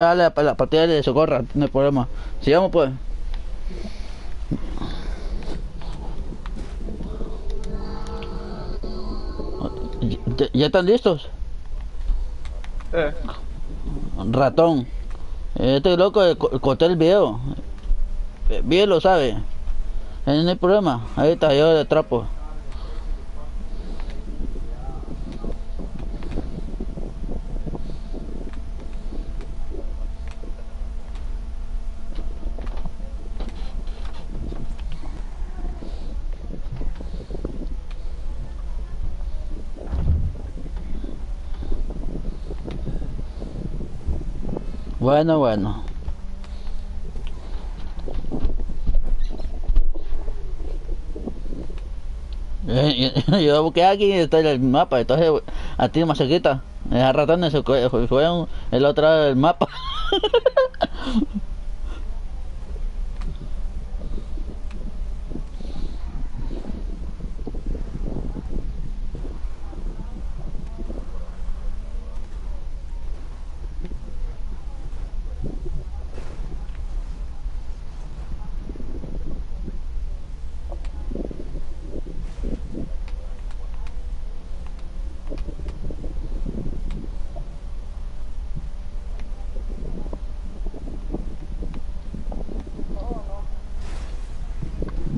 Dale a la partida de socorra, no hay problema. Sigamos pues. ¿Ya- ¿Ya están listos? Eh, Ratón. Este loco eh, co- corté el video. Eh, Bien lo sabe. Eh, No hay problema. Ahí está, yo de trapo. Bueno, bueno. Yo, busqué aquí está el mapa, entonces a ti más cerquita. Esos ratones se juegan el otro del mapa.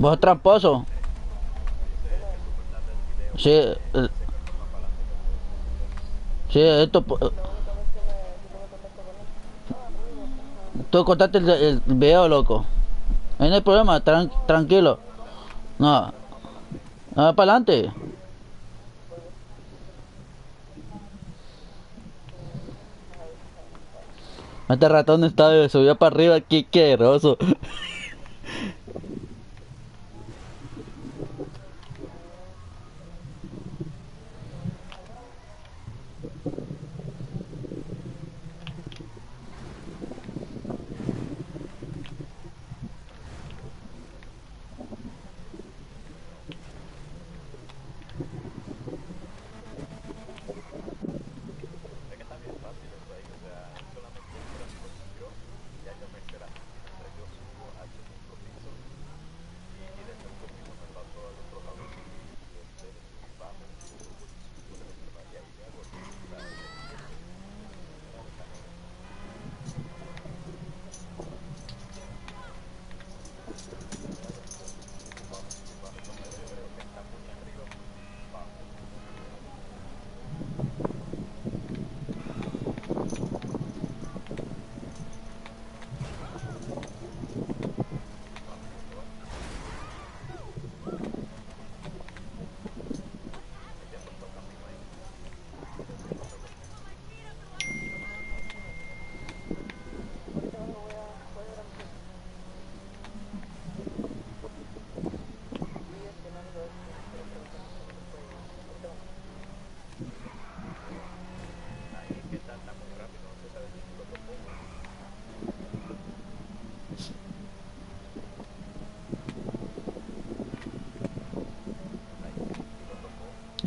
Vos tramposo. Sí. eh, Sí, esto. po- Tú contaste el, el video, loco. Ahí no hay problema, tran- tranquilo. No. No, para adelante. Este ratón está subió para arriba, qué queroso.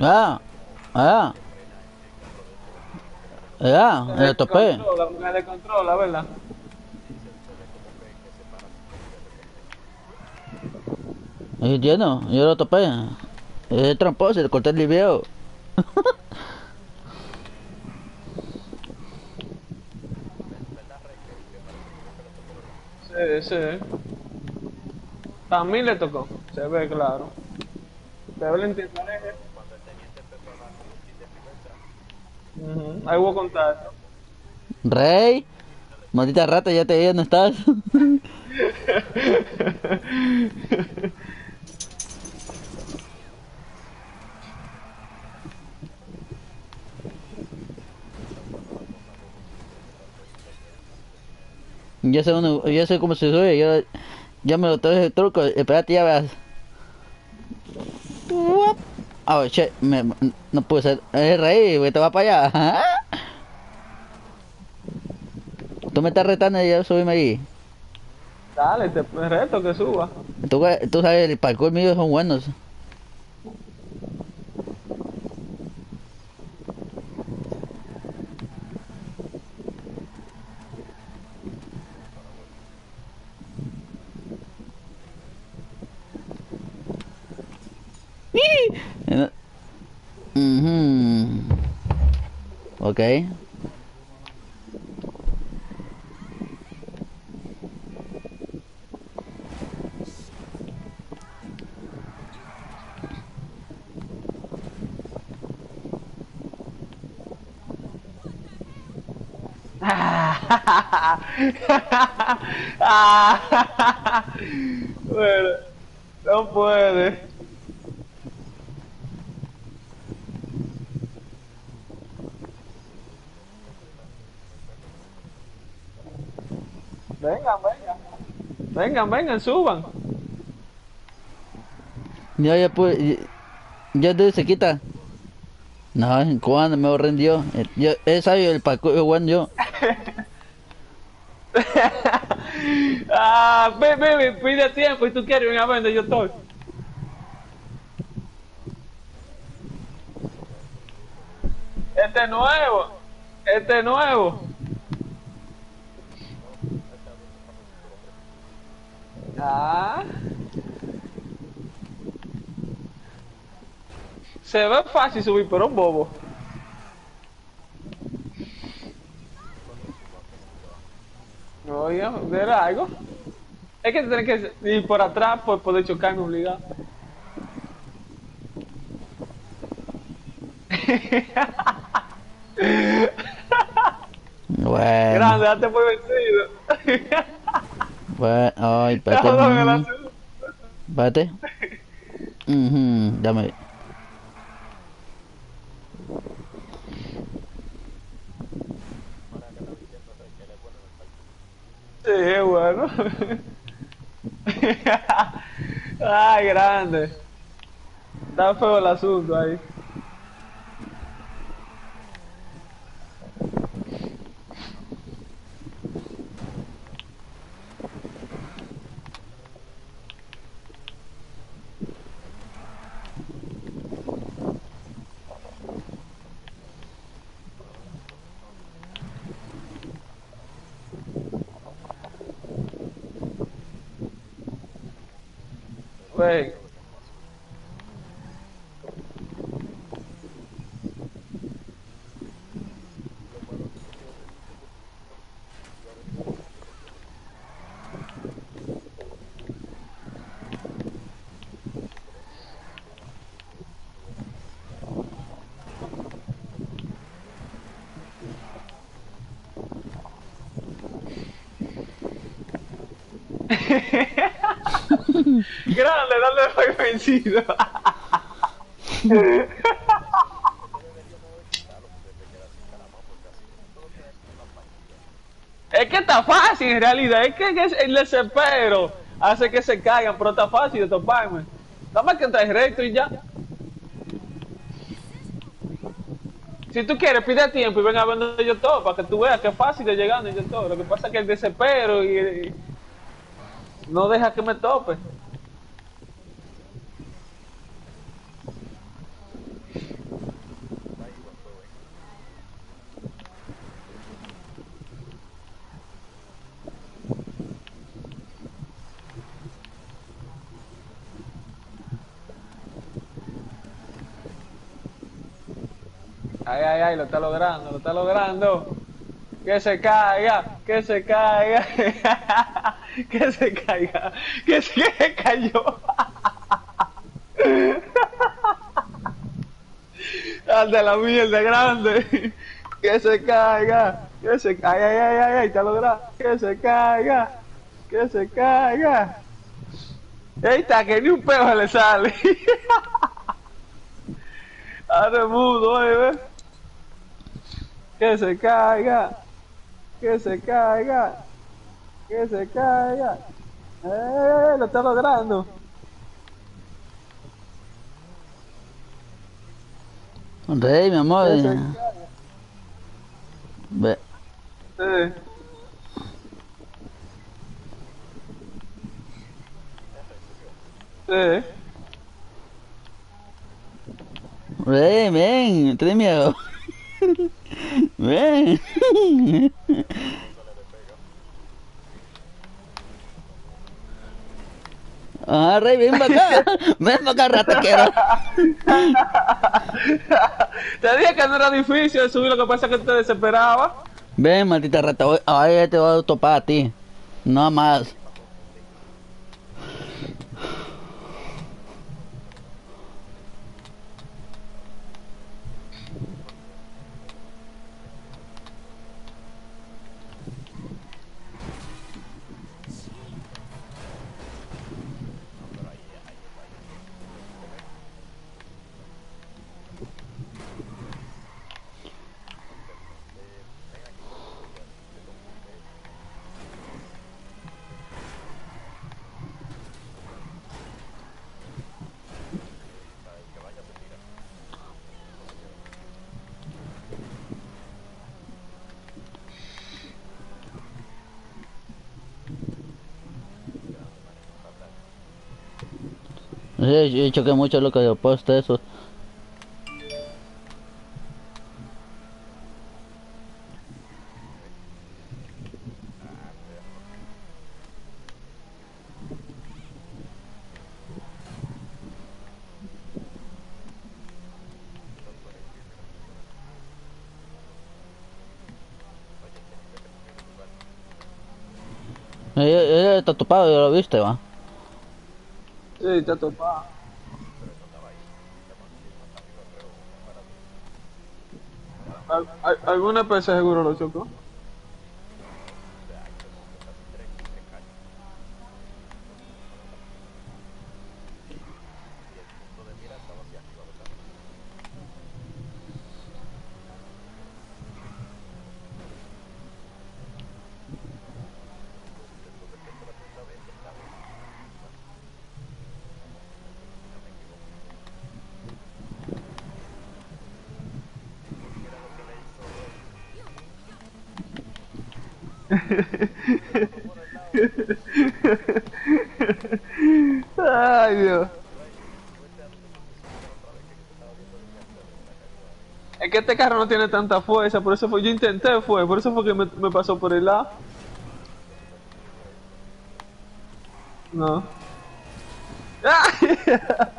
Ah, ah. Ya, le topé. Controla, porque le controla, ¿verdad? Entiendo, yo lo topé. Es tramposo, le corté el video. Sí, sí. También le tocó, se ve claro. Se ve Ahí hubo contacto. Rey, maldita rata, ya te vi dónde estás. Ya sé, uno, ya sé cómo se sube, ya, ya me lo traje el truco, espérate ya veas. Ah, che, me, no puede ser, es rey, te va para allá. Tú me estás retando y ya subime ahí. Dale, te reto que suba. Tú, tú sabes, el parkour mío son buenos. Ok. bueno, no puede. Vengan, vengan. Vengan, vengan, suban. Ya, ya pude. Ya, ya se quita. No, cuando me rendió. Yo, sabido el paco, bueno, yo. ah, ve, ve, ve, pide tiempo y tú quieres venir a ver donde yo estoy. Este es nuevo. Este es nuevo. Se ve fácil subir, pero un bobo. Oiga, ver algo. Es que tienes que ir por atrás por poder chocarme obligado. Bueno. Grande, date por vencido. Bueno, ay, espérate. Espérate. Ujú, ya me vi. Sí, bueno. Ay, grande. Está feo el asunto ahí. Wey. Grande, dale fue vencido. es que está fácil en realidad, es que el desespero hace que se caigan, pero está fácil de toparme. Nada más que entrar recto y ya. Si tú quieres, pide tiempo y ven a ver donde yo todo, para que tú veas que es fácil de llegar donde yo todo. Lo que pasa es que el desespero y no deja que me tope. Ay, ay, ay, lo está logrando, lo está logrando. Que se caiga, que se caiga, que se caiga, que se cayó. Al de la mierda grande. Que se caiga, que se caiga, ay, ay, ay, está logrando. Que se caiga, que se caiga. Está, que ni un pedo le sale. Ahora mudo, eh. Que se caiga, que se caiga, que se caiga. ¡Eh! Lo está logrando. Rey, mi amor. Que se eh, caiga. Ve. Sí. Sí. Rey, ven, ten miedo. Ven. Ah, Rey, ven para acá. Ven para acá, rataquero. te dije que no era difícil subir, lo que pasa es que te desesperaba. Ven, maldita rata. Ahora te voy a topar a ti. No más. Sí, yo choqué mucho lo que yo poste eso. Ella está topado, ya lo viste, va. Sí, está topado. ¿Alguna PC seguro lo chocó? Ay, Dios. Es que este carro no tiene tanta fuerza, por eso fue, yo intenté fue, por eso fue que me, pasó por el lado. No. What?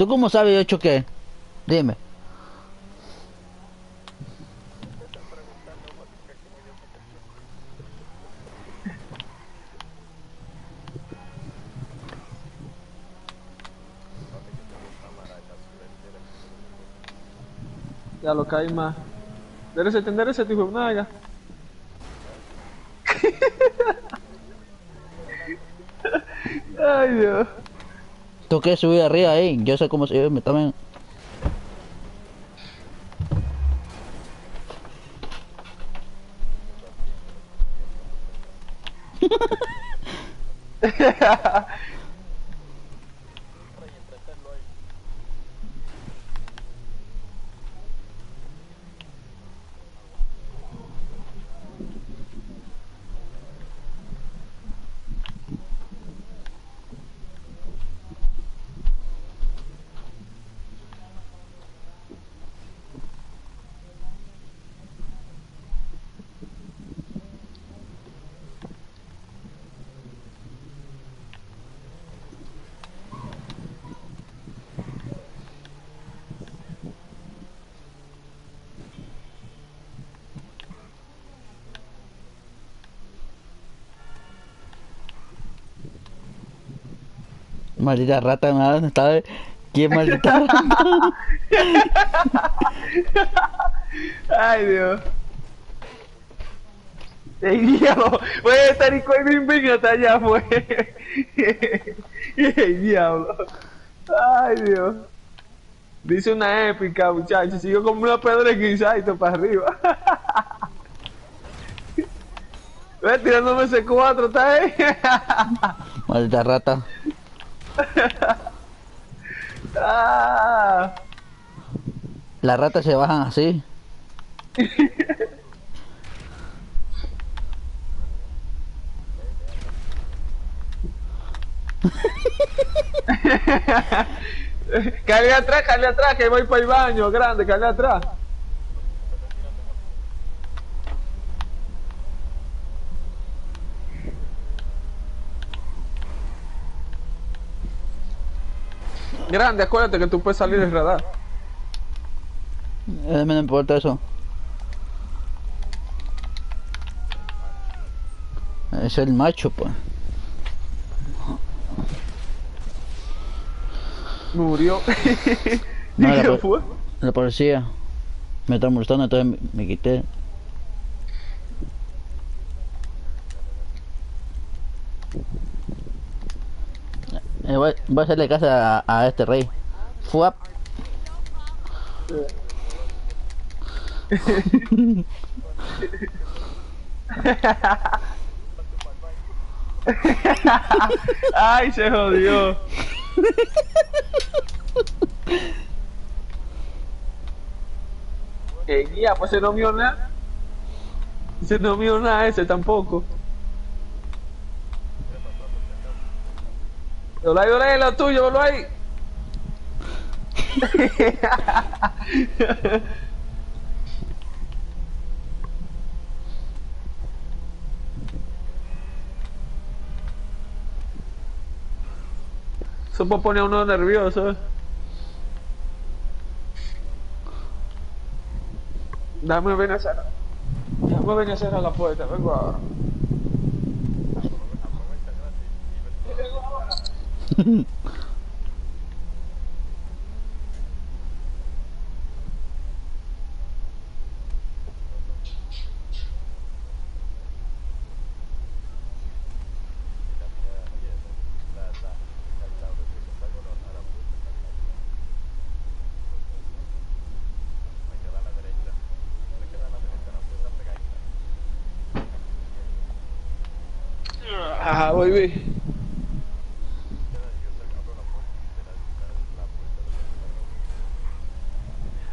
¿Tú cómo sabes yo choqué? Dime. Ya lo caí más. Enderece, enderece, hijo de naga. Ay, Dios. Tú que subir arriba ahí, yo sé cómo se me también. Maldita rata, ¿dónde está? ¿Quién maldita rata? Ay, Dios. ¡Ey, diablo! Voy a estar y mi hasta allá, fue. ¡Ey, diablo! ¡Ay, Dios! Dice una épica, muchachos. Sigo como una pedra guisada y para arriba. Ve tirándome ese 4, está ahí. Maldita rata. ah. Las ratas se bajan así. Cale atrás, cale atrás, que voy para el baño, grande, cale atrás. Grande, acuérdate que tú puedes salir del radar. A mí no me importa eso. Es el macho, pues. Murió. No, ¿Y la, qué fue? la policía me está molestando, entonces me, me quité. Eh, voy, voy a hacerle casa a, a este rey. Fuap. Ay, se jodió. Eh, guía, pues ese no mío nada. Ese no mío nada, ese tampoco. Lo hay, lo hay, lo tuyo, lo hay. Eso puede poner a uno nervioso. Dame ven a cerrar. Dame ven a cerrar la puerta, vengo ahora. Ah, voy bien.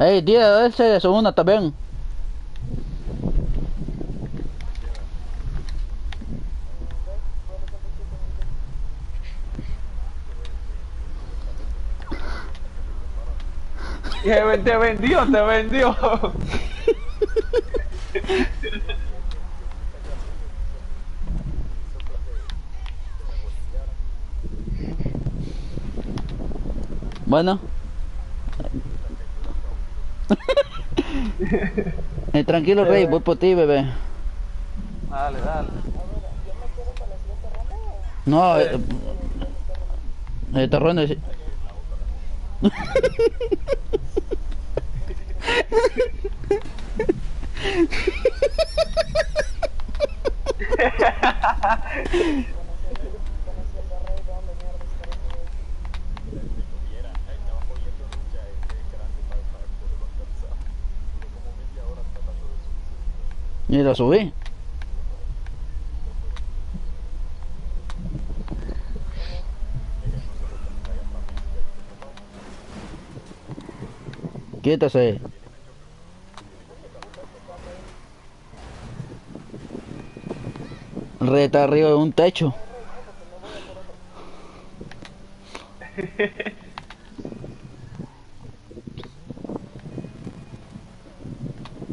Ey, día ese de segunda también. Te vendió, te vendió. Bueno. Eh, tranquilo, Rey, voy por ti, bebé. Dale, dale. No, eh, eh, ronda Y lo subí. Quítase. Rey está arriba de un techo.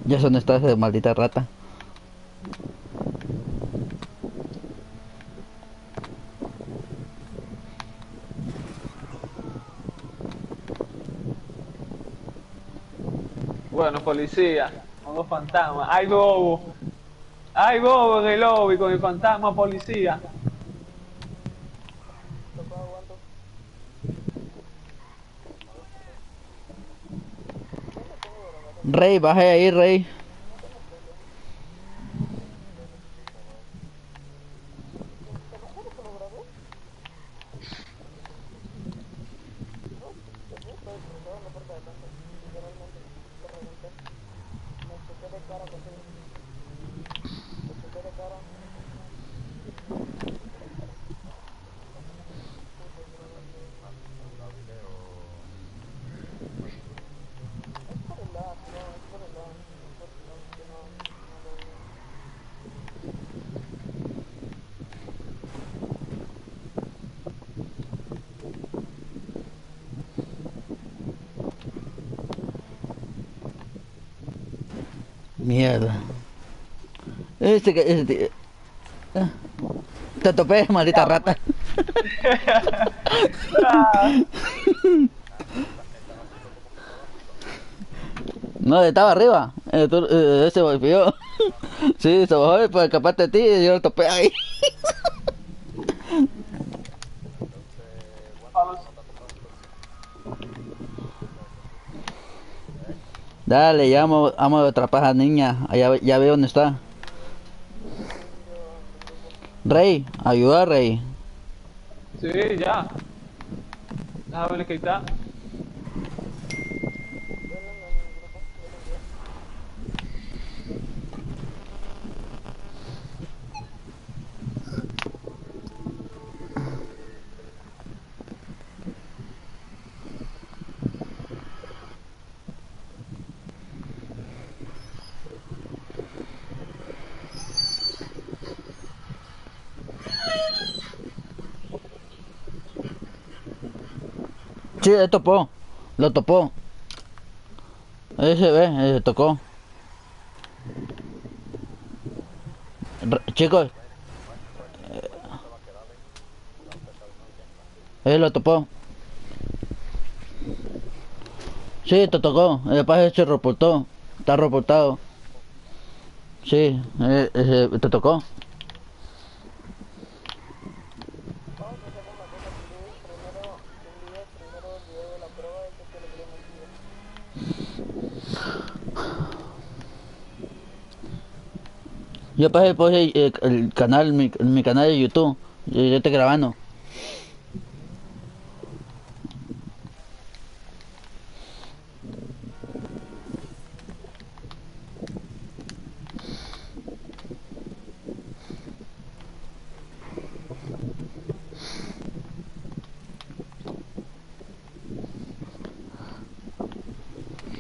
Ya son estas de maldita rata. Bueno, policía. Modo fantasma. Hay lobo. Ay, bobo en el lobby con el fantasma policía. Rey, baje ahí, Rey. Mierda. Este que. Este, ah. te topé, maldita rata. No, estaba arriba. Eh, tú- eh, ese volvió. Sí, se bajó y pues escapaste de ti y yo lo topé ahí. Dale, ya vamos, a atrapar a la niña. Allá, ya veo dónde está. Rey, ayuda, Rey. Sí, ya. Déjame ver qué está. Sí, él topó. Lo topó. Ese ve, ese tocó. R- chicos. eh, Él lo topó. Sí, te tocó. Después se reportó. Está reportado. Sí, eh, ese- te tocó. Yo pasé por el, el- el canal, mi, mi canal de YouTube. Yo, estoy grabando.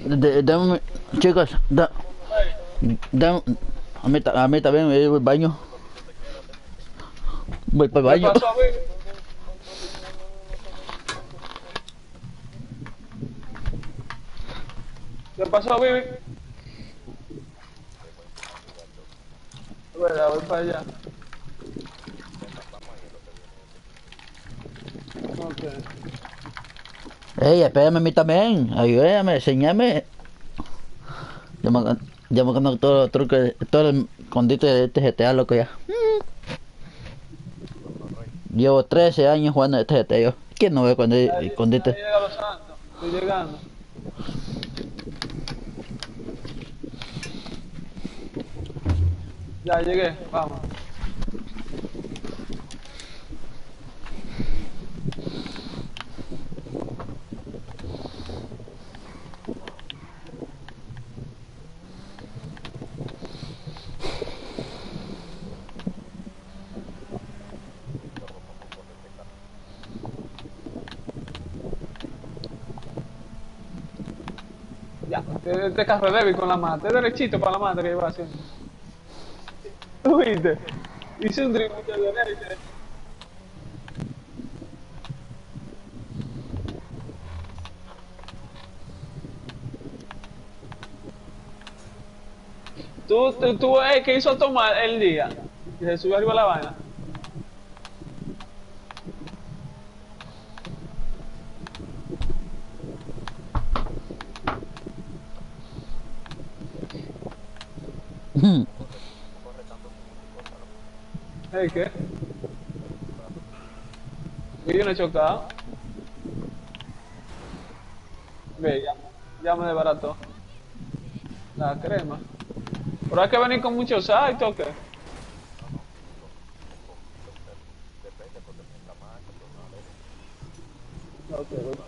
De- chicos, da, da, a, mí, a mí también me voy al baño. Voy para el ¿Qué baño. pasó, baby? ¿Qué pasó? Bueno, voy para allá. Ok. Ey, espérame a mí también. Ayúdame, enséñame. Ya me, ya me conozco todos los trucos, todos los escondites de este GTA, loco, ya. Llevo 13 años jugando este GTA yo. ¿Quién no ve cuando santos. Estoy llegando. Ya llegué, vamos. Ya, este, carro débil con la mata, es derechito para la mata que iba haciendo. ¿Tú viste? Hice un drift de derecha. Tú, tú, tú ves que hizo tomar el día, que se subió arriba la vaina. ¿Eh, qué? Y yo no he chocado. Ve, ya, ya me desbarató. La crema. Pero hay que venir con muchos saltos, ¿o qué? Ok, bueno.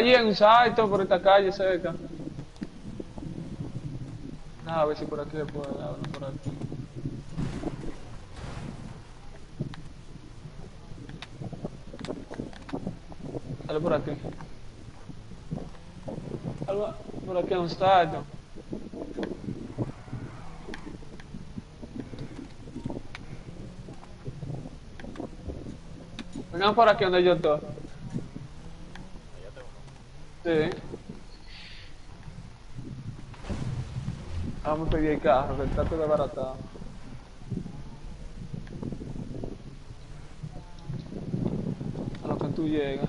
allí en un salto, por esta calle cerca. Ah, a ver si por aquí le puedo dar por aquí. Dale por aquí. Algo por aquí en un salto. Vengan por aquí donde yo estoy. Sí. Vamos a pedir el carro, que está todo desbaratado. A lo que tú llegas.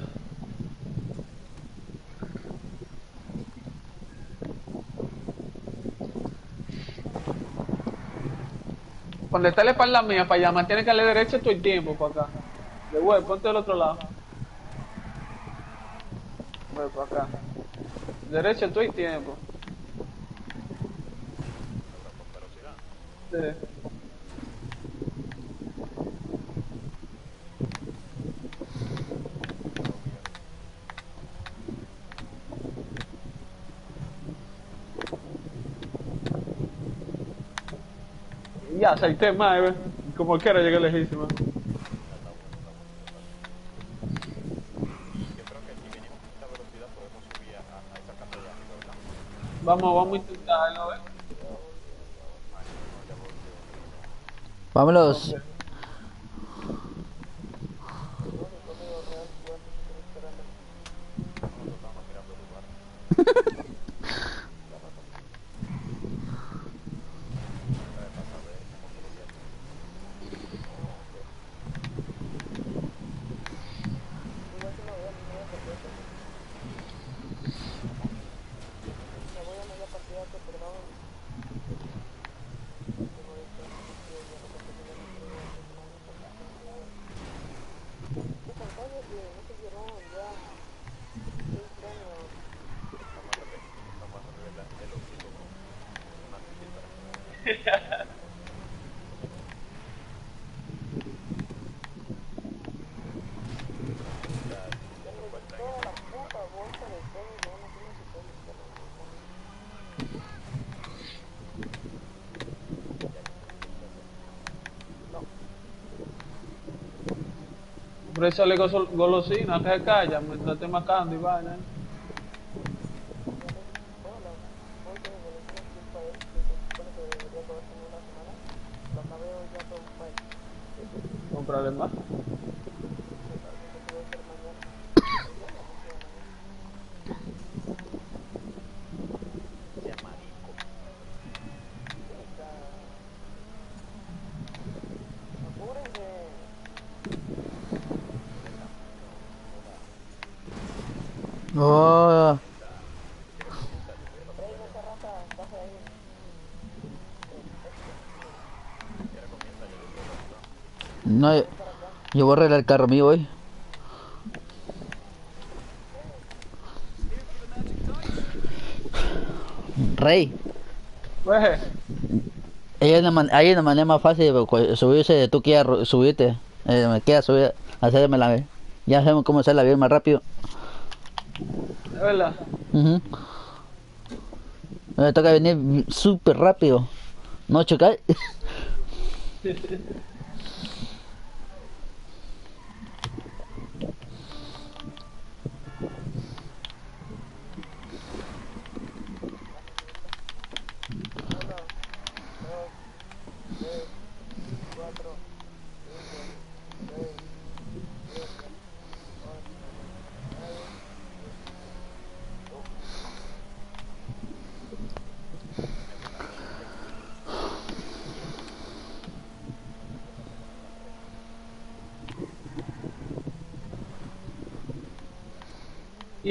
Cuando está la espalda mía para allá, mantiene que darle derecho todo el tiempo para acá. De vuelta, ponte del otro lado. Acá. Derecho todo el tiempo. Sí. Ya, salté más, eh. Como quiera llegué lejísimo. Vamos, vamos a intentarlo, eh. Vámonos. Por eso le gozo- golosina, que se calla, mientras esté macando y vaina. Comprarle más. Oh. No, yo voy a arreglar el carro mío hoy. Rey, Pues, hay una, man- hay una manera más fácil de subirse, tú quieras subirte, eh, me queda subir, hacerme la vez. Ya sabemos cómo hacerla bien más rápido. verdad. Ujú. Me toca venir súper rápido. No chocar.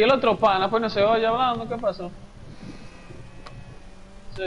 Y el otro pana, pues no se oye hablando, ¿qué pasó? Sí.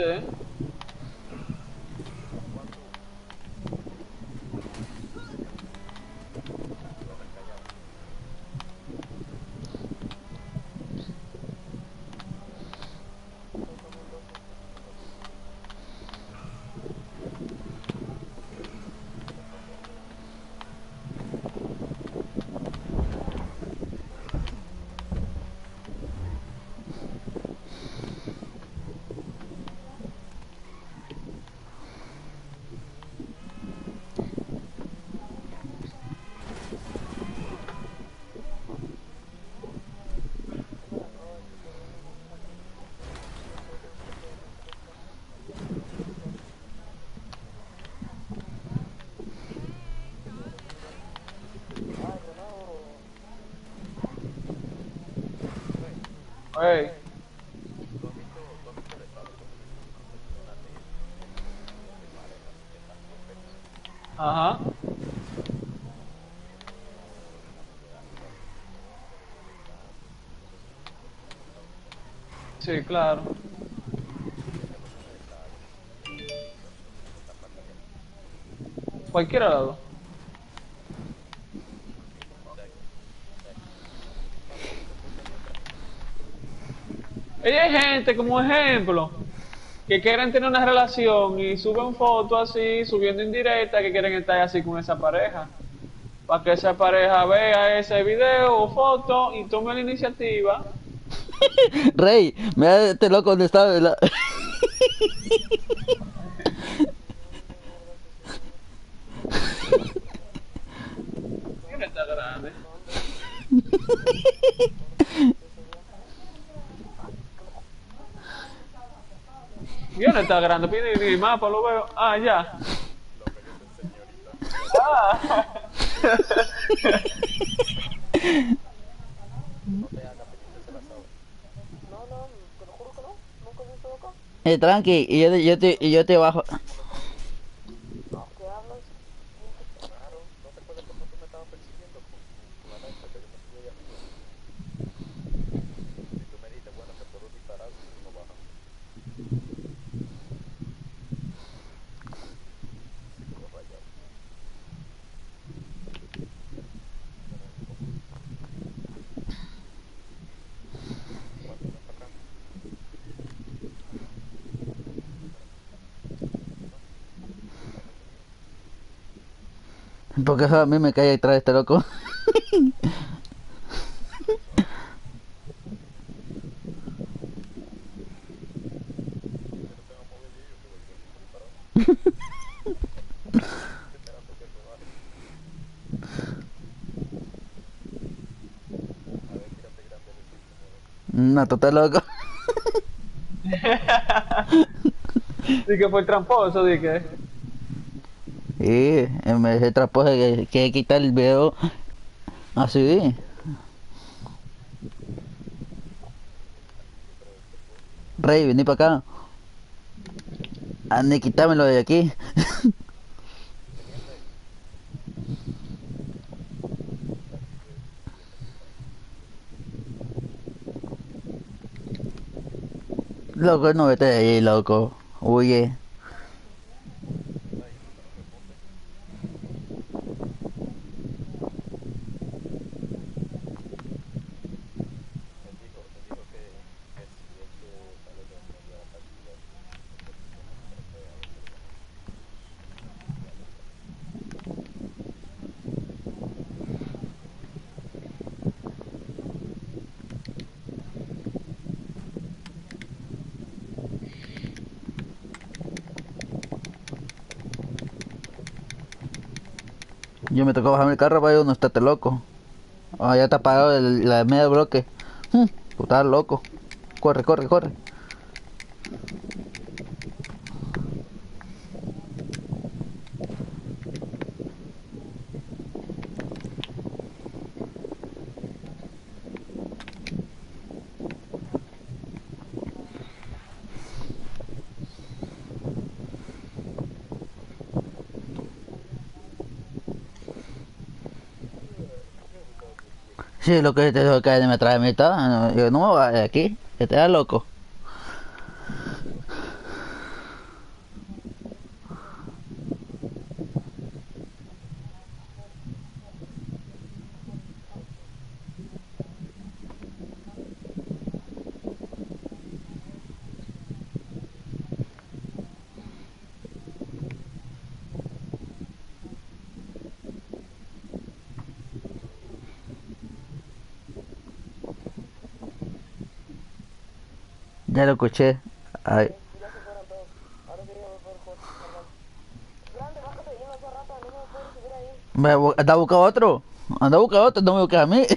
Hey. Ajá. Sí, claro. Cualquier lado. Ella hay gente, como ejemplo, que quieren tener una relación y suben fotos así, subiendo en directa, que quieren estar así con esa pareja. Para que esa pareja vea ese video o foto y tome la iniciativa. Rey, este loco donde está. la- Mira, está grande. Yo no está grande, pide el mapa, lo veo. Ah, ya. Ah. Eh, tranqui, y yo, yo te, y yo te bajo. Porque a mí me cae detrás de este loco. No, tú estás loco. Dije fue tramposo, dije. Sí, en vez de trapo que, que quitar el video así. Rey, vení para acá. Ande, quítamelo de aquí. Loco, no vete de ahí, loco. Huye. Yo me tocó bajarme el carro para ir está este loco. Ah, ya está apagado el, la media bloque. Puta loco. Corre, corre, corre. Sí, lo que te dijo que me trae mitad. Yo no me voy de aquí. Este era loco. Escuché. Ay. Me, anda a buscar otro. Anda a buscar otro, no me busques a mí.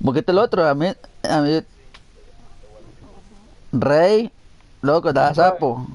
Busquete el otro, a mí, a mí. Rey, loco, da sapo.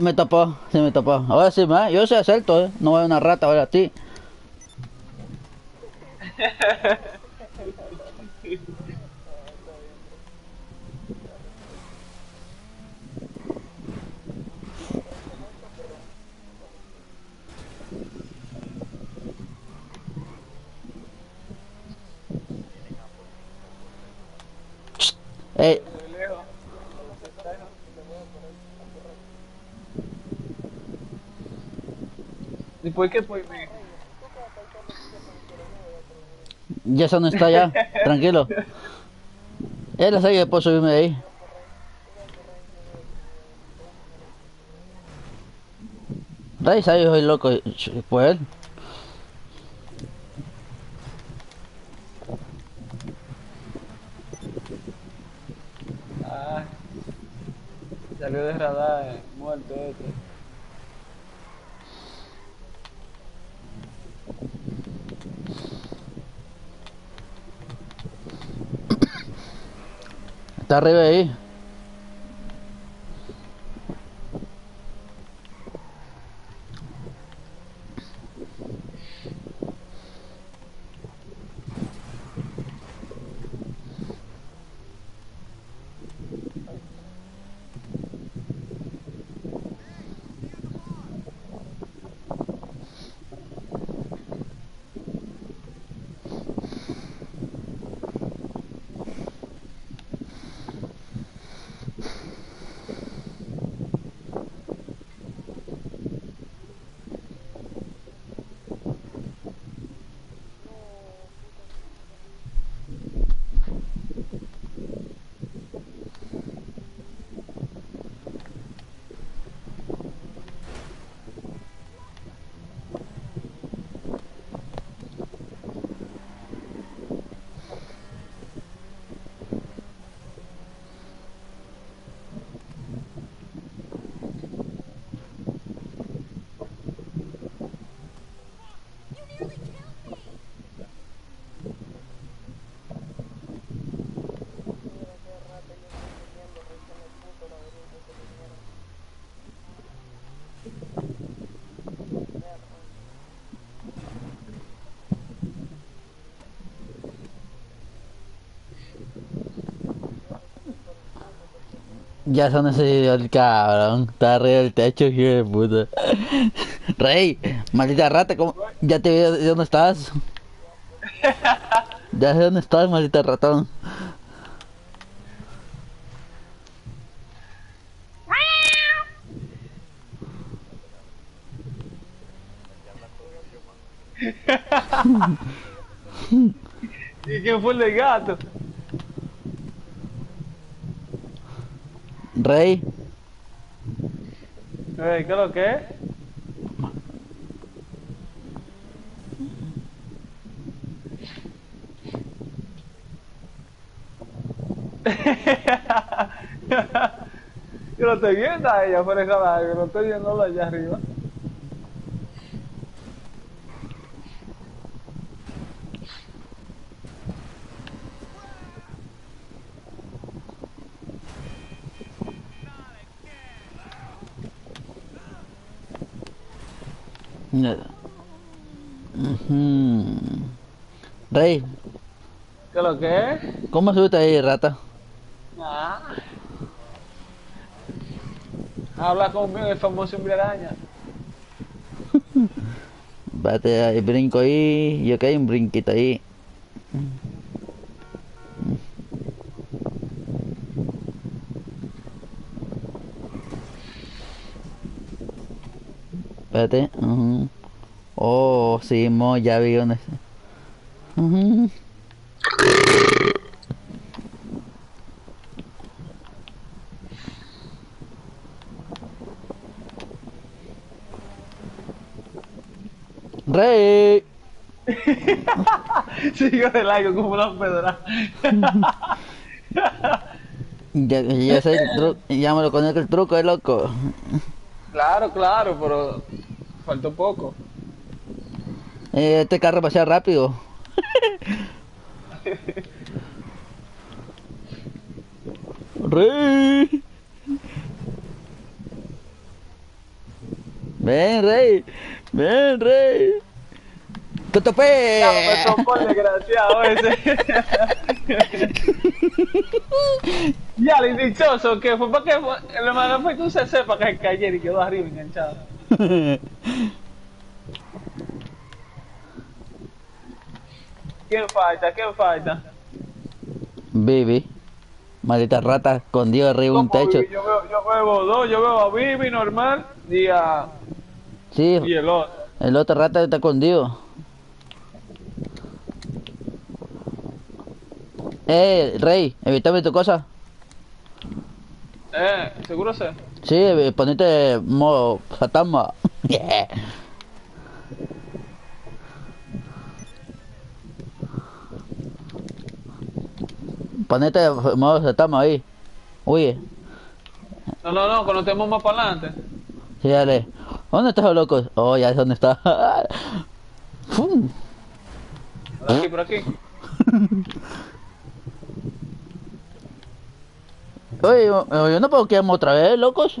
Me topó, sí me topó. Ahora sí, más. Yo soy acerto, ¿eh? No voy a una rata ahora a ti. ¿Y por qué ya eso no está ya. Tranquilo. Él sabe que después subirme de ahí. Rey sabe soy loco. Pues él. Ah, salió de radar, muerto este. Está arriba ahí. Ya se necesitó el cabrón. Está arriba del techo, hijo de puta. Rey, maldita rata, ¿cómo? Ya te vi de dónde estás. Ya sé dónde estás, maldita ratón. ¿Y quién fue el del gato? Rey, Eh, ¿Qué es lo que es? Yo lo estoy viendo a ella por esa yo lo estoy viendo allá arriba. Nada. Ujú. Rey, ¿Qué? ¿cómo subiste ahí, rata? Ah. Habla conmigo, el famoso hombre araña. Bate ahí, brinco ahí, yo que hay un brinquito ahí. Espérate. ujú. Oh, sí, mo, ya vi dónde está. Ujú. Rey. Sigo de largo como una pedra. Ya, ya sé el truco, ya me lo conozco el truco, es loco. claro, claro, pero faltó poco. Eh, Este carro pasea rápido. Rey. Ven, Rey. Ven, Rey. ¡Te topé! Ya, me tocó el desgraciado ese. ya, el dichoso, que fue para que el hermano fue que un CC para que cayera y quedó arriba enganchado. ¿Quién falta? ¿Quién falta? Bibi. Maldita rata escondido arriba de un ¿Cómo techo. Yo veo, yo veo dos, yo veo a Vivi normal y a Sí, y el otro. el otro rata está escondido. Eh, Rey, evítame tu cosa. Eh, seguro sé. Sí, eh, ponete modo fantasma. Yeah. Ponete modo fantasma ahí. Oye, No, no, no, conocemos más para adelante. sí, dale. ¿Dónde estás, loco? Oh, ya sé dónde está. Fum. Por aquí, por aquí. Oye, yo, yo no puedo quedarme otra vez, locos.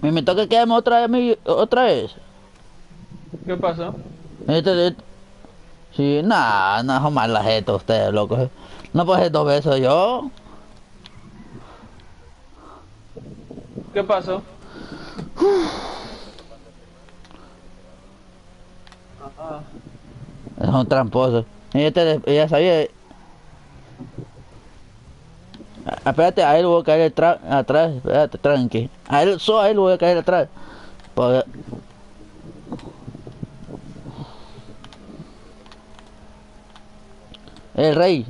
Me, me toca quedarme otra vez, mí- otra vez. ¿Qué pasó? Este, este- Sí, nah, no jamás la jeta ustedes, locos. No puedo hacer dos besos yo. ¿Qué pasó? Es un tramposo. Ella, te- ella sabía. Ah, Espérate, a él voy a caer atrás, espérate, tranqui. A él, solo a él voy a caer atrás. Porque- El rey.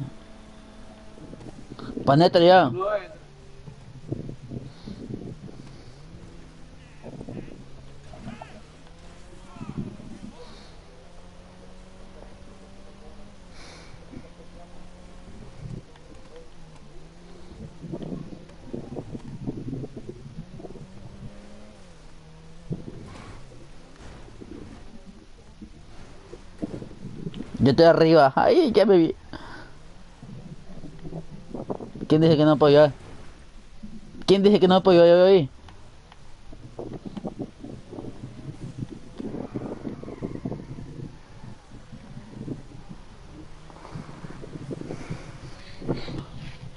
Ponete ya. Yo estoy arriba. Ay, ya me vi. ¿Quién dice que no puedo llegar? ¿Quién dice que no puedo llegar ahí?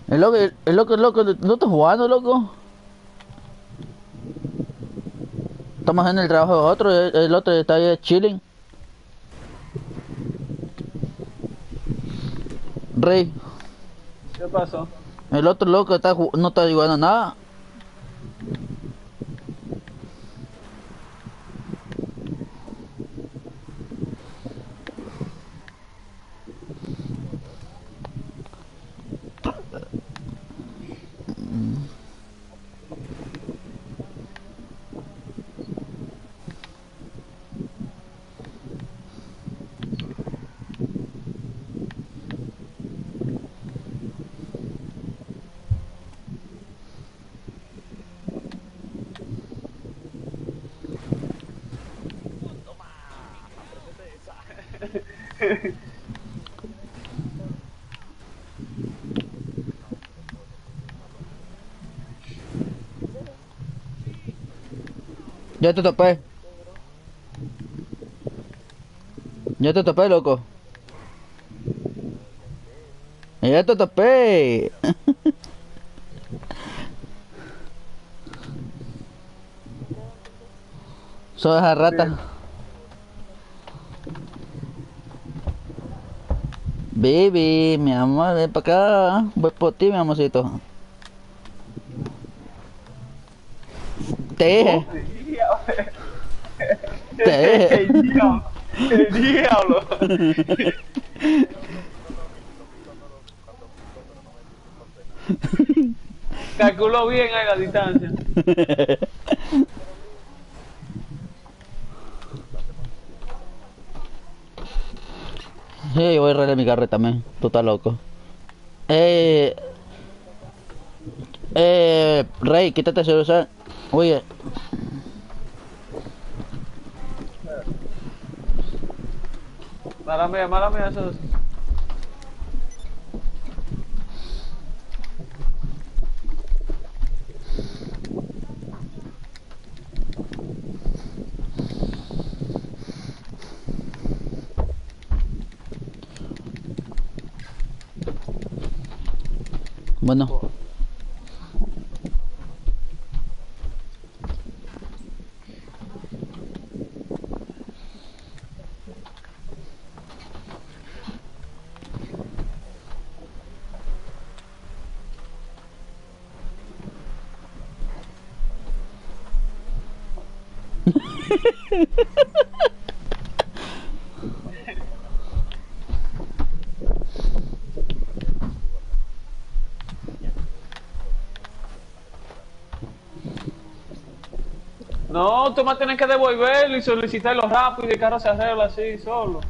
El loco, el loco, el loco, ¿no estás jugando, loco? Estamos en el trabajo de otro, el otro está ahí chilling. Rey, ¿Qué pasó? el otro loco está, no está jugando nada. Ya te topé. Ya te topé, loco. Ya te topé. Soy rata. Baby, mi amor, ven para acá. Voy por ti, mi amorcito. Te dije, te diablo. El diablo. Calculó bien ahí la distancia. Yo voy a arreglar mi carro también. Tú estás loco. Eh. Eh. Rey, quítate el celular. Oye. Mala mía, mala mía, eso. Bueno. No, tú me tienes que devolverlo y solicitarlo rápido y el carro se arregla así solo.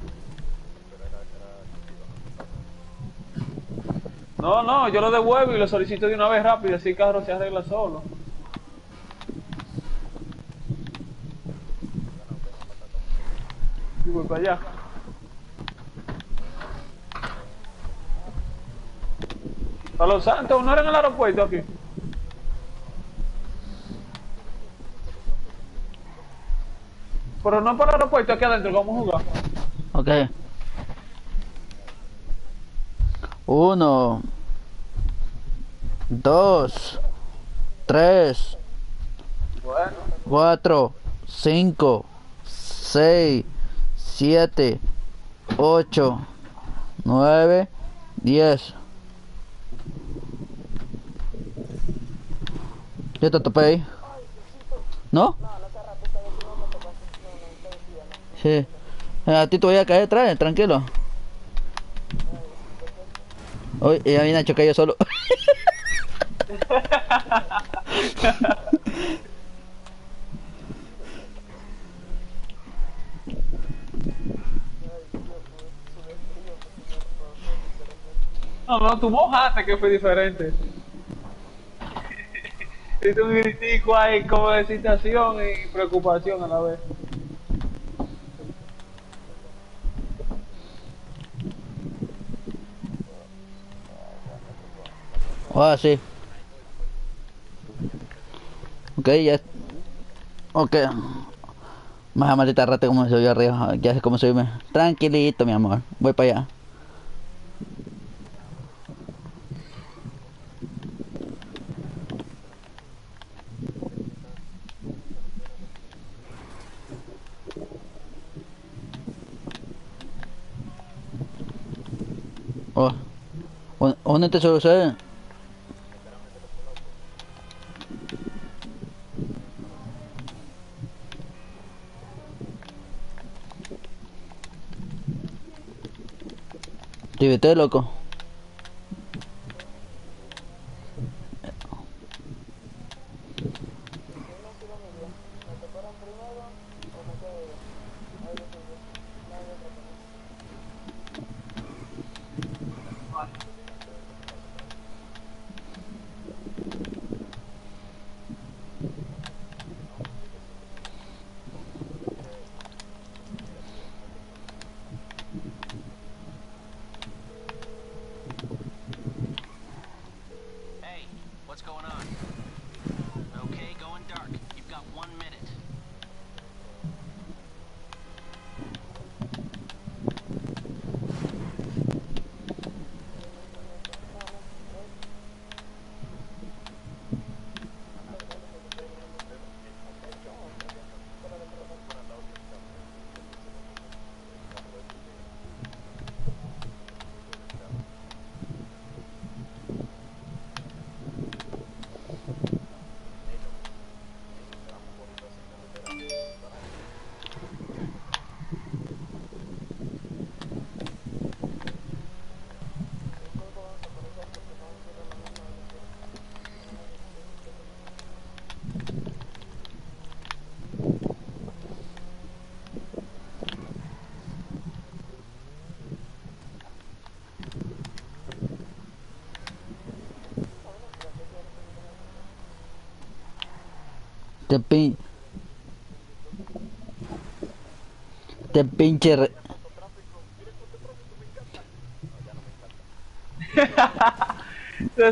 No, no, yo lo devuelvo y lo solicito de una vez rápido, así el carro se arregla solo. Y voy para allá. Para los Santos, ¿no era en el aeropuerto aquí? Pero no para el aeropuerto, aquí adentro, vamos a jugar. Ok. Uno. Dos. Tres. Bueno. cuatro, cinco, seis, siete, ocho, nueve, diez. Ya te topé ahí. ¿No? Sí. Eh, A ti te voy a caer atrás, tranquilo. Uy, ya viene a chocar yo solo. No, no, tú mojaste que fue diferente. Hiciste un gritico ahí como de excitación y preocupación a la vez. Ah, sí. Ok, ya. Ok. Más maldita rata como se vio arriba. Ya sé cómo subirme. Tranquilito, mi amor. Voy para allá. Oh. ¿Dó- ¿Dónde te sucede? Dígate, loco.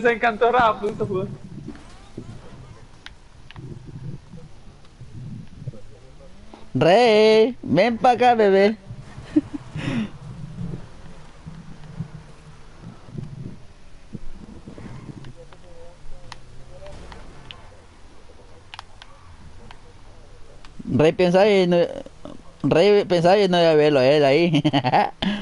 Se desencantó rápido. Rey, ven para acá, bebé. Rey pensaba. Rey pensaba no iba a verlo a él ahí.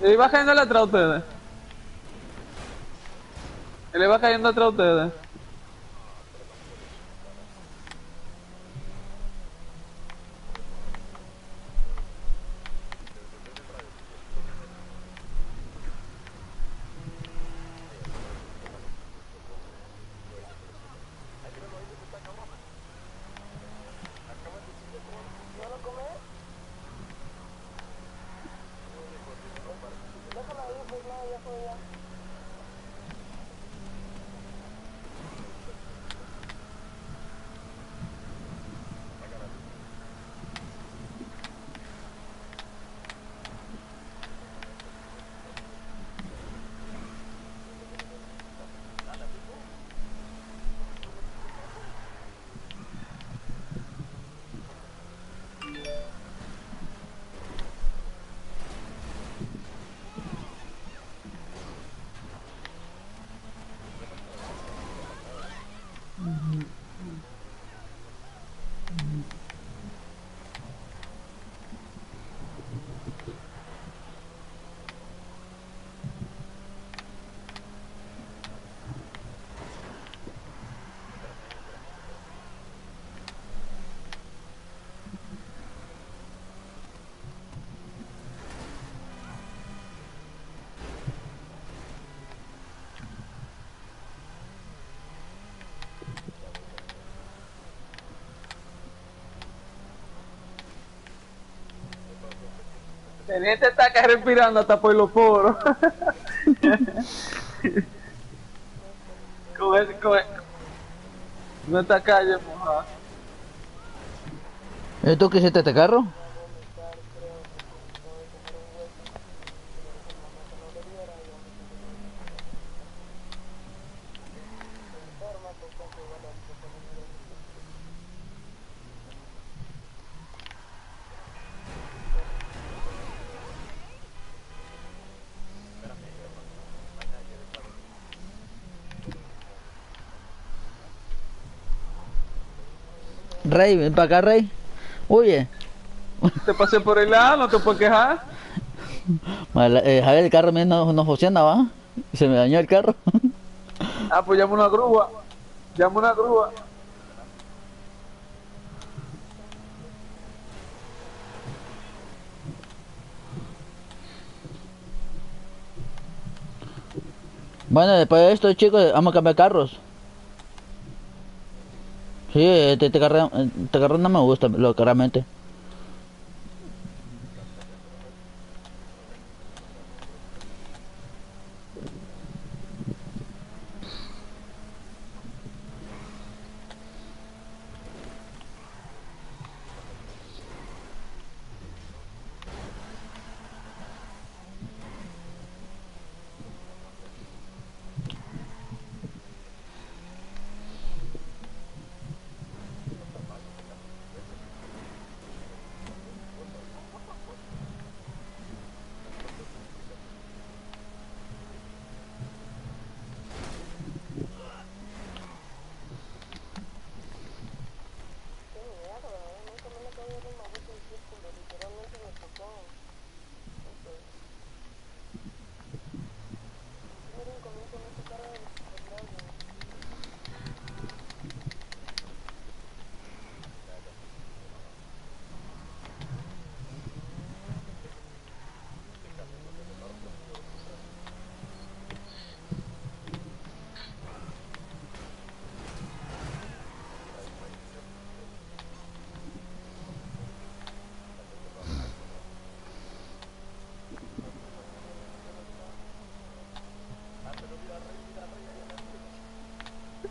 Él iba cayendo atrás de ustedes. Él iba cayendo atrás de ustedes. Teniente está acá respirando hasta por los poros. con ese, con. No está calle mojada. ¿Y tú qué hiciste este carro? Rey, ven para acá, Rey. Huye. Te pasé por el lado, no te puedes quejar. Mal- eh, Javier, el carro no, no funciona, ¿va? Se me dañó el carro. Ah, pues llama una grúa. Llama una grúa. Bueno, después de esto, chicos, vamos a cambiar carros. Sí, este, este carro, este carro no me gusta, lo claramente.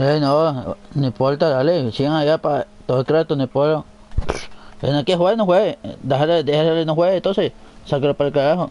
Eh, no, no importa, dale, sigan allá para todo el crédito, no importa. Eh, no que juegue, no juegue. Déjale, déjale, no juegue, entonces, sácalo para el carajo.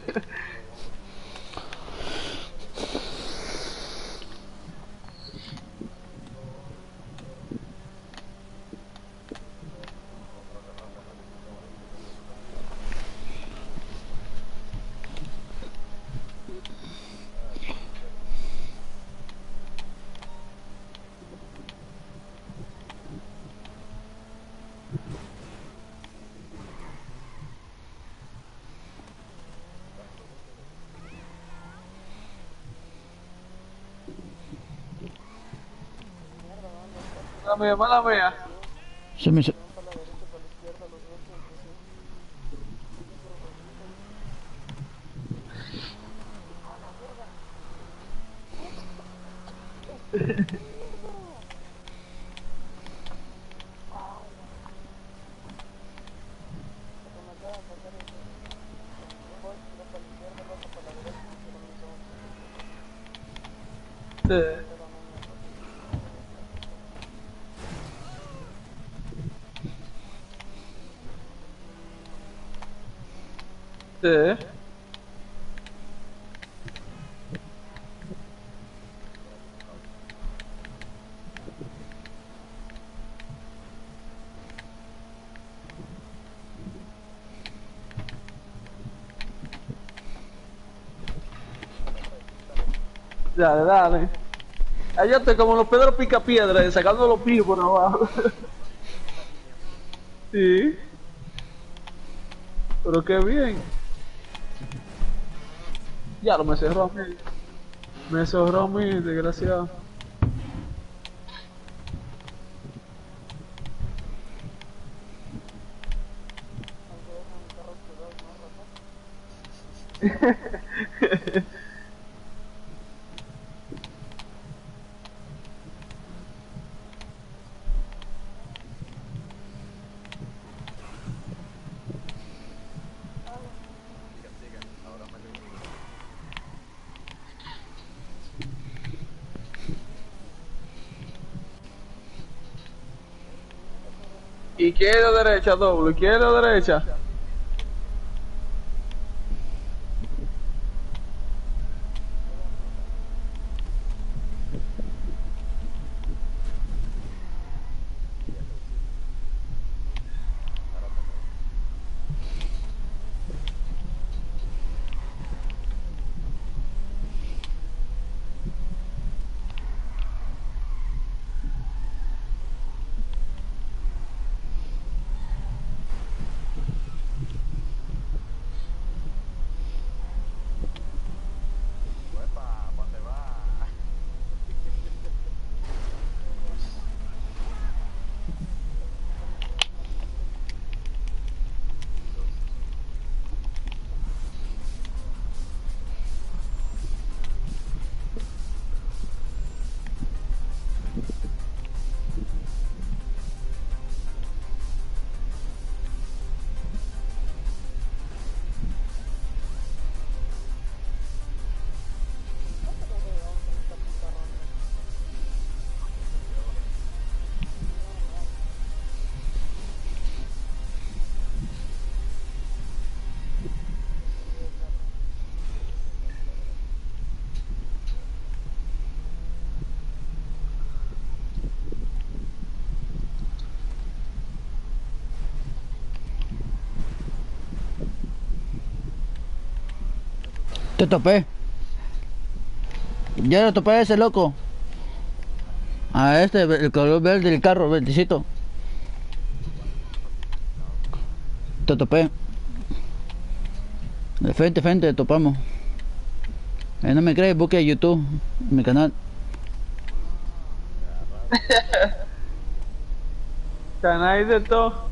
Mala mía, mala mía. Se me... se- Sí. Sí. Dale, dale. Allá estoy como los Pedro pica piedra, sacando los pijos por abajo. sí. Pero qué bien. Ya lo me cerró a mí. Me cerró a mí, desgraciado. Izquierda derecha, doble, izquierda derecha. Te topé. Ya lo topé a ese loco. A este, el color verde del carro, verdecito. Te topé. De frente, frente, te topamos. Eh, no me crees, busque YouTube, mi canal. Canal de todo.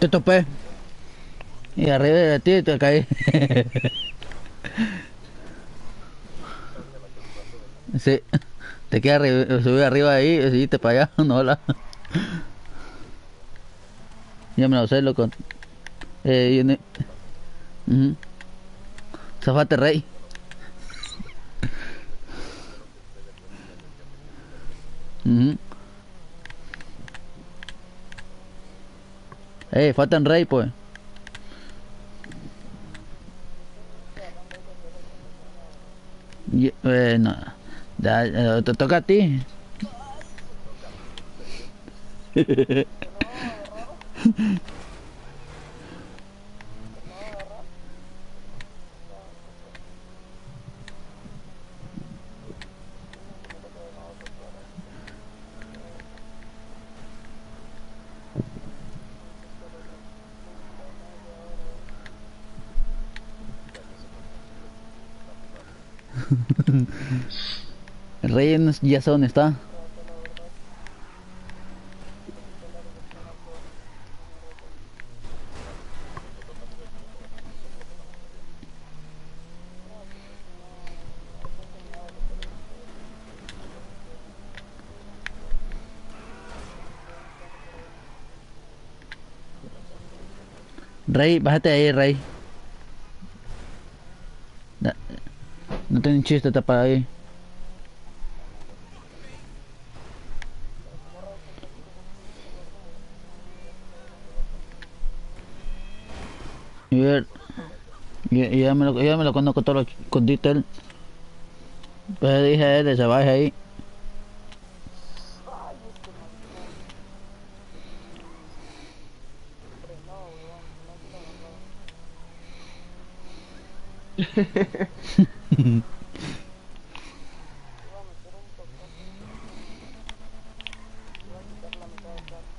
Te topé. Y arriba de ti te caí. sí. Te quedas arriba, subí arriba ahí y seguiste para allá. No, hola. Ya me lo sé, loco. Eh, yo ne- Ujú. Zafate rey. Ujú. Eh, faltan rey, pues. Y- eh, no. Ya, eh, te toca a ti. El rey no- dónde está. Rey, bájate ahí, Rey. No tiene chiste, está para ahí. Y, y ya, me lo, me lo conozco todo con detail. Pues le dije a él, se baje ahí.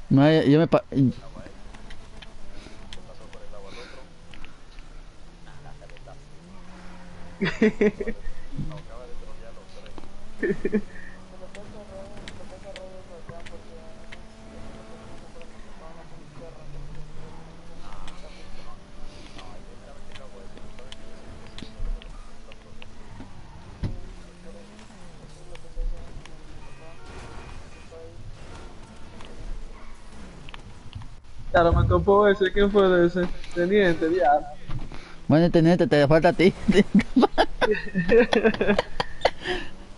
No, yo yo me pa Claro, me topó ese. ¿Quién fue ese? Teniente, diablo. Bueno, teniente, te falta a ti.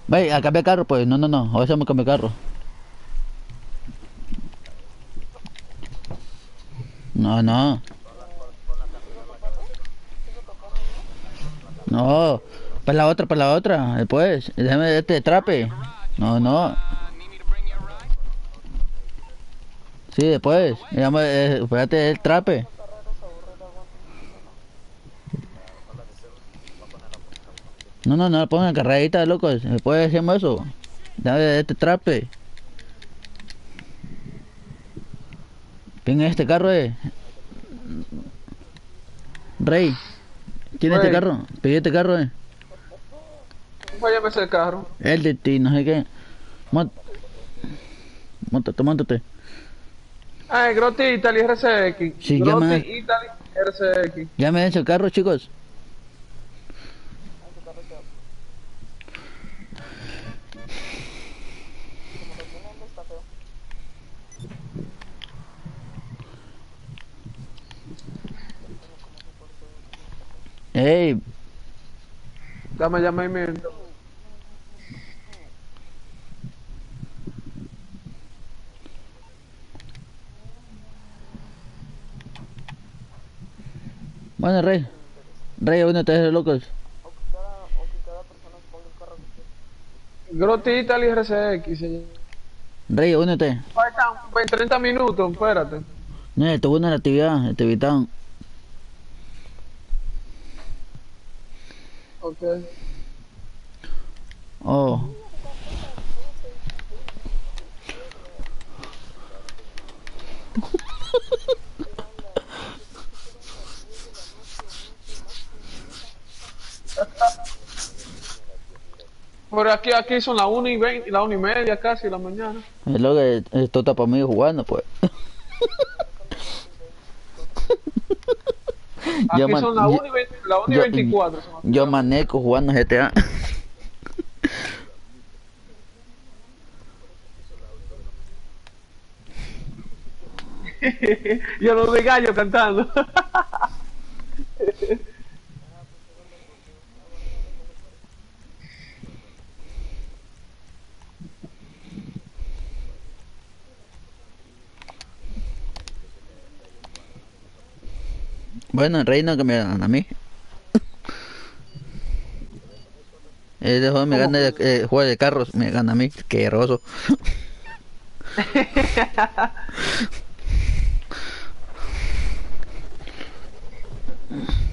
Ve, a cambiar carro, pues. No, no, no. Ahora vamos a cambiar carro. No, no. No. Para la otra, para la otra. Después. Déjame este trape. No, no. Sí, después. Llama, eh, el trape. No, no, no, pongan carreradita, locos. Después hacemos eso. Dame este trape. Venga este carro, eh. Rey. ¿Tiene este Rey. carro? Pedí este carro, eh. Váyame ese carro. El de ti, no sé qué. Mont- Montate, montate. Ah, el Groti Italy RCX. Sí, Groti llama- Italy RCX. Ya me hecho el carro, chicos. Ey, Dame llamamiento. bueno, Rey. Rey, únete, locos. Groti Italy RCX, señor. Rey, únete. Faltan 20, 30 minutos, espérate. No, estuvo en la actividad, te evitaron. Ok. Oh. Por aquí, aquí son las 1 y 20, las 1 y media casi de la mañana. Es lo que esto está para mí jugando, pues. Aquí Yo man- son las yo- 1 y, 20, las 1 y yo- 24. son aquí. Yo maneco jugando GTA. Yo los de gallo cantando. Bueno, el reino que me gana a mí. El de juego me gana el eh, juego de carros, me gana a mí, que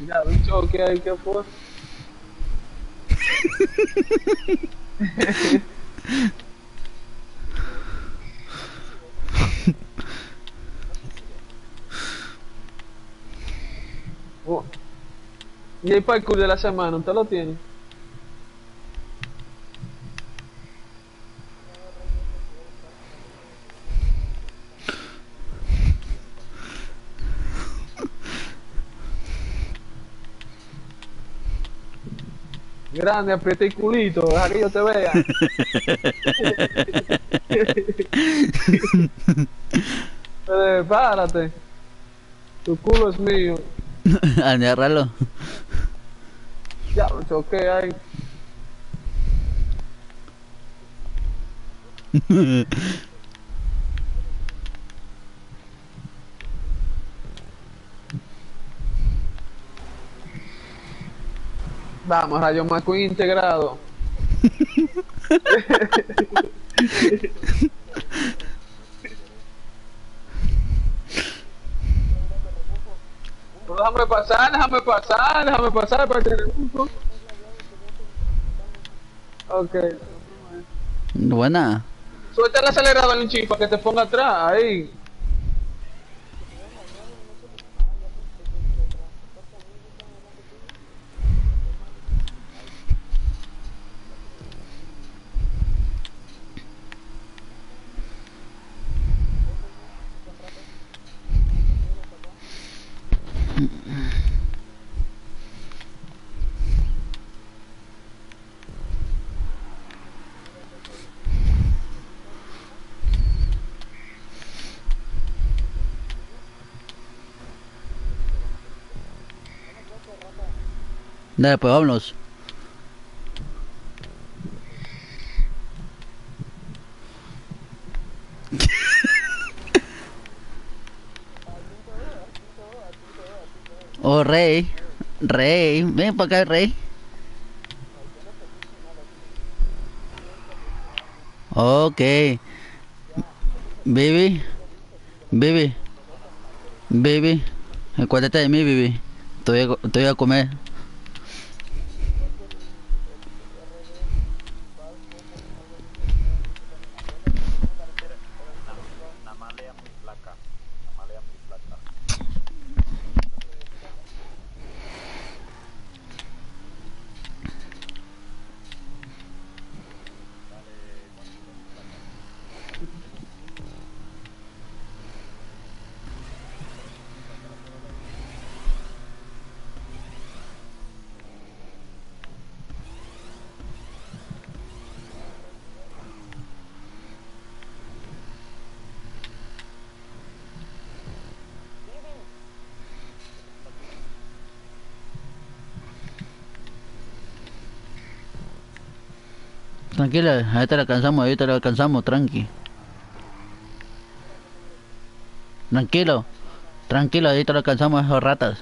roso. Ya, un choque ahí, ¿qué fue? Oh. Y el parkour de la semana, ¿usted lo tiene? Grande, aprieta el culito, deja que yo te vea. Párate. Tu culo es mío. Agarrarlo. Ya lo choqué ahí. Vamos, Rayo McQueen integrado. Pues déjame pasar, déjame pasar, déjame pasar para que Ok. Buena. Suelta el acelerador un para que te ponga atrás, ahí. Dale, pues vámonos. Oh, rey. Rey. Ven para acá, rey. Ok. Baby. Baby. Baby. Acuérdate de mí, baby. Estoy a, estoy a comer. Tranquila, ahí te la alcanzamos, ahí te la alcanzamos, tranqui. Tranquilo, tranquilo, ahí te la alcanzamos esos ratas.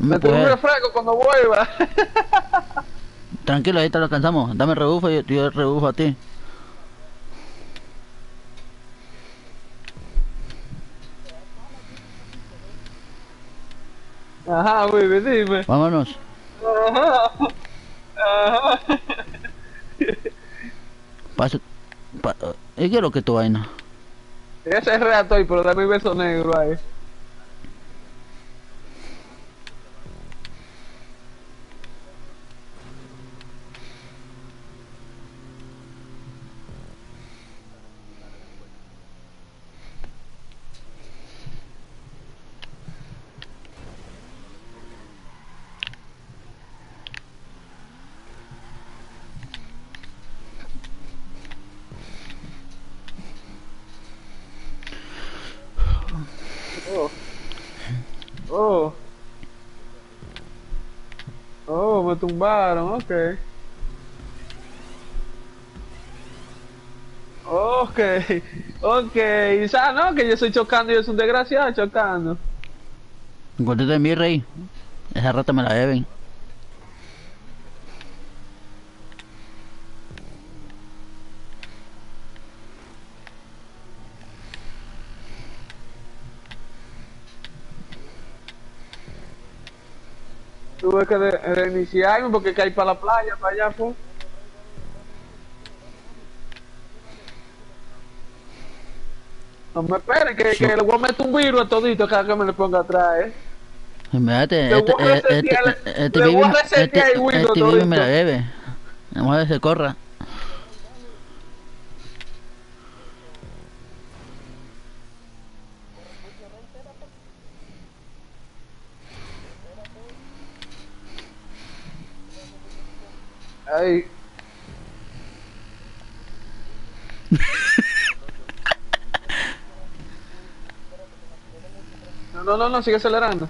No me un refresco cuando vuelva. Tranquilo, ahí te lo alcanzamos. Dame rebufo y yo, yo rebufo a ti. Ajá, baby, dime. Vámonos. Ajá. Ajá. Pasa. Pa, ¿Y qué es lo que tu vaina? Ese es reato ahí, pero dame un beso negro ahí. Oh. Oh. Oh, me tumbaron, ok. Ok, ok. No, que yo estoy chocando y yo soy un desgraciado chocando. Encuéntrate de mi rey. Esa rata me la deben. Tuve que re- porque caí para la playa, para allá, pues. No me esperen, que, que le voy a meter un virus a todito cada que me le ponga atrás, eh. Le este, a este, este, este este, Windows este Vivi me la todito. debe. Vamos a ver si corra. Ahí. No, sigue acelerando.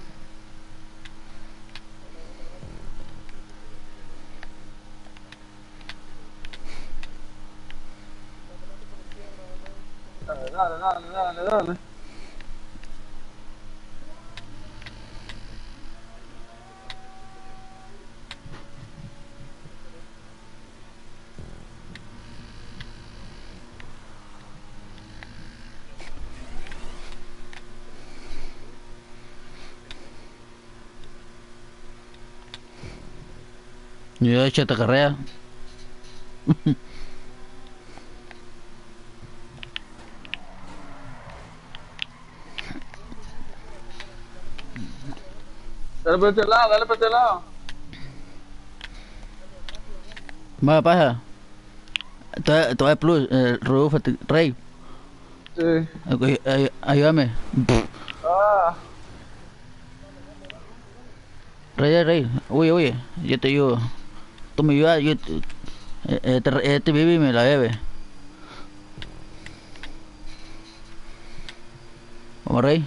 Dale, dale, dale, dale, dale. Yo he hecho esta carrera. Dale por este lado, dale por este lado. Vaya, paja. Voy a plus, eh, Rudolfo, te- Rey. Sí. ay- ay- Ayúdame. Ah, Rey, Rey. Oye, oye, yo te ayudo. Tú me ayudas, yo te, eh, este, este bebé me la bebe. Vamos, Rey.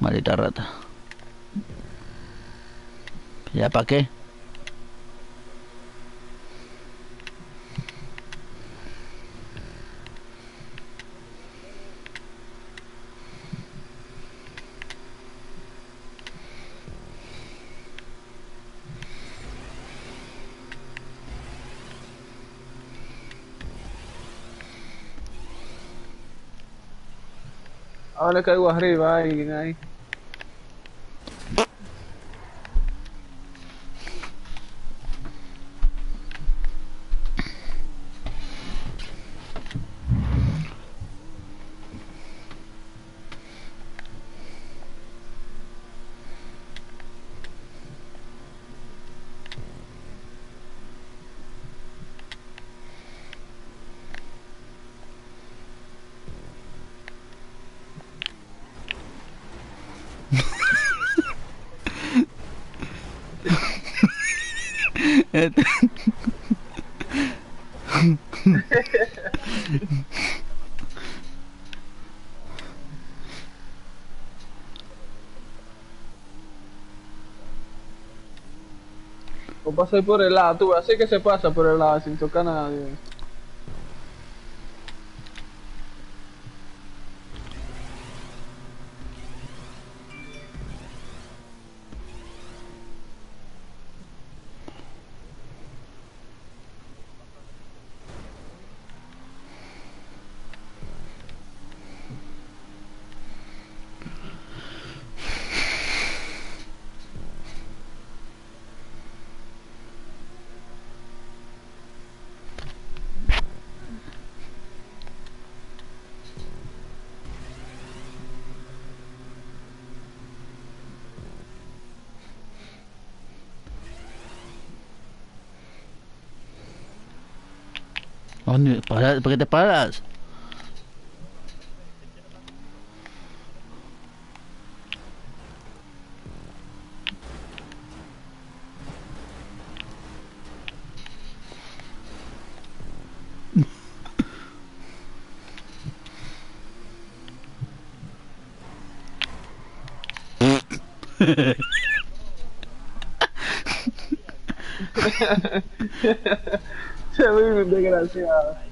Maldita rata. ¿Ya para qué? Le caigo arriba ahí, ahí. O pasar por el lado, tú, así que se pasa por el lado sin tocar a nadie. ¿Por qué te paras? Se vive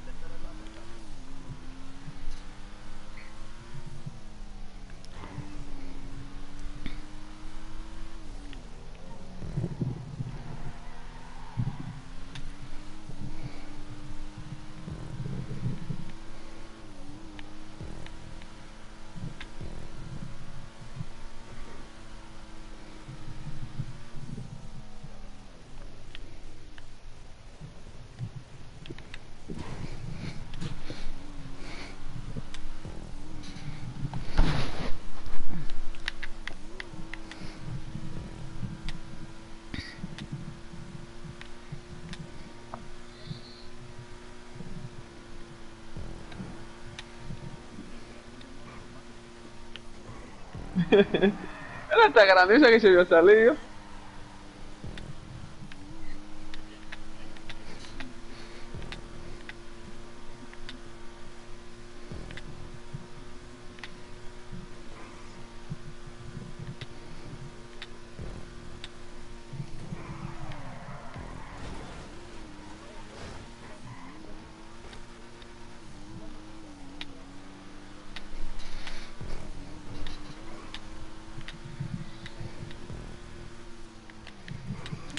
Era tan grandiosa que se vio salido.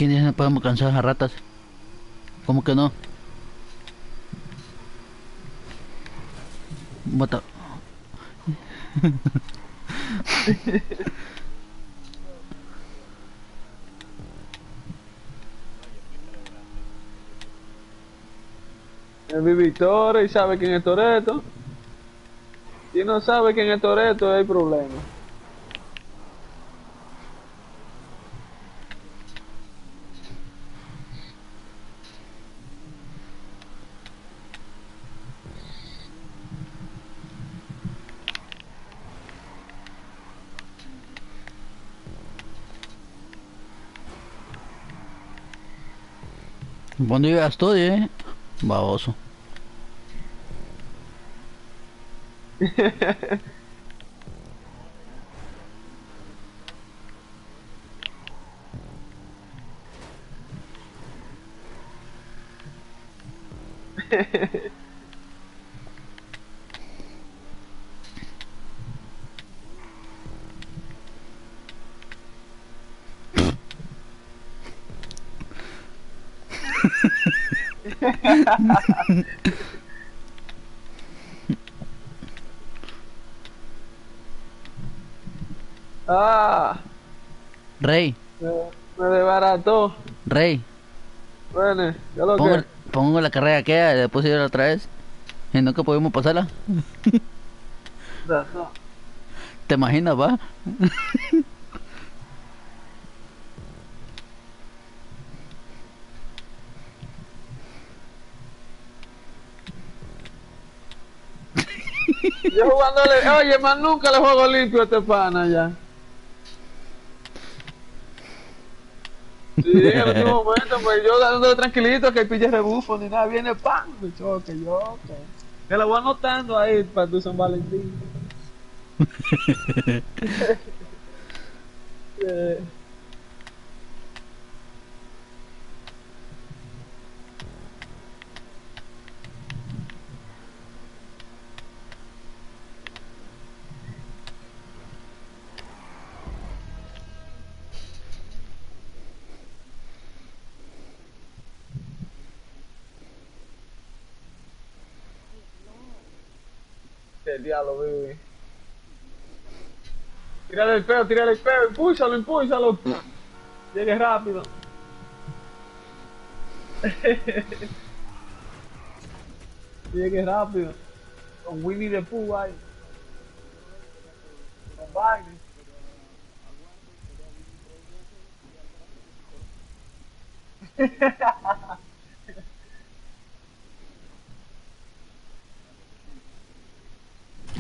¿Quién dice que no podemos cansar a ratas? ¿Cómo que no? Bota. Victoria y sabe quién es Toreto. Si no sabe quién es Toreto, hay problema. ¿Dónde llegas tú, eh? Baboso. Ah, Rey, me, me desbarató. Rey, Bueno, ya lo pongo, que. Pongo la carrera que y después ir otra vez. Y no que podemos pasarla. ¿Te imaginas, va? Yo jugándole, oye, más nunca le juego limpio a este pana ya. En el último momento, pues yo dándole tranquilito que pille rebufo ni nada, viene pan, me choque, yo, ok. Que lo voy anotando ahí para tu San Valentín. Eh, El diablo, baby. Tírale el peo, tírale el peo, impúlsalo, impúlsalo. Llegue rápido. Llegue rápido. Con Winnie the Pooh ahí. Con Barney.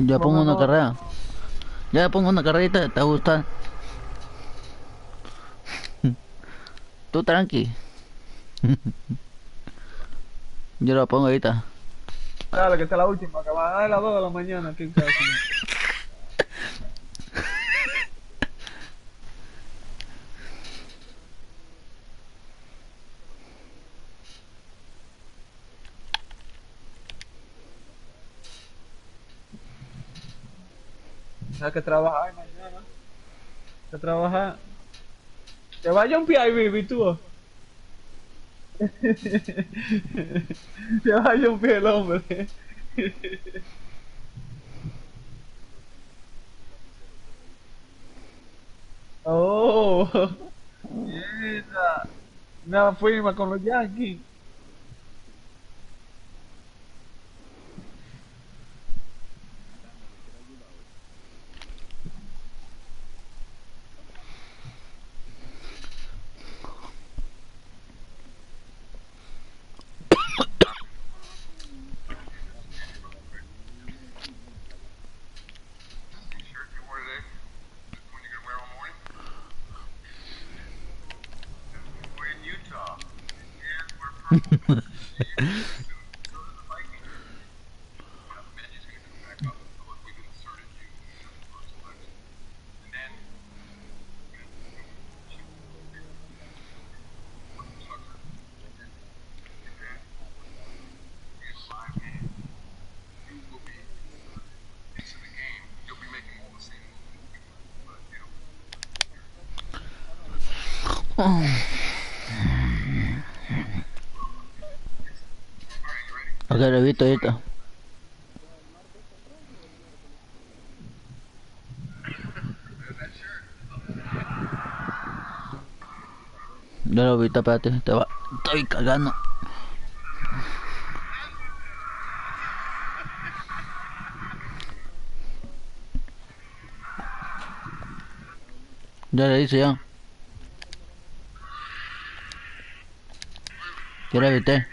Ya pongo una carrera. Ya pongo una carrerita, te gusta. Tú tranqui. Yo la pongo ahorita. Dale, que esta es la última, que va a dar las 2 de la mañana aquí en casa. Hay que trabajar mañana. Que trabajar. Te vaya un PI, baby, tú. Te vaya un pie el hombre. Oh, mierda. Una firma con los Yankees. Ok, lo he visto ahorita. Ya lo vi, espérate, te va. Estoy cagando. Ya le hice ya. Ya lo evité.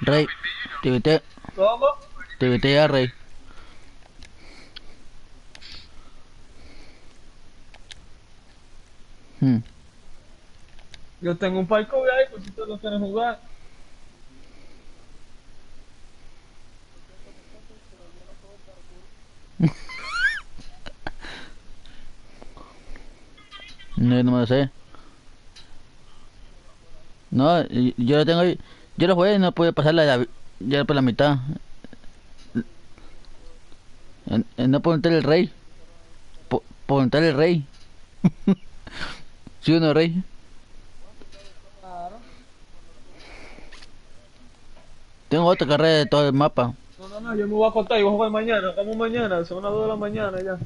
Rey, te evité, ¿Cómo? te evité ya, Rey. Hmm. Yo tengo un palco pues si todos lo quieren jugar. No, no me lo sé. No, yo lo tengo ahí. Yo lo jugué y no pude pasar la, la- ya por la mitad. En- en no preguntar el rey. Po- Preguntar el rey. ¿Sí o no, rey? Tengo otra carrera de todo el mapa. No, no, no, yo me voy a acostar y voy a jugar mañana. Como mañana, son las 2 de la mañana ya.